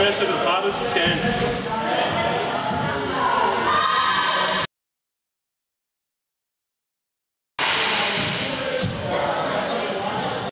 Mesh as hard as you can.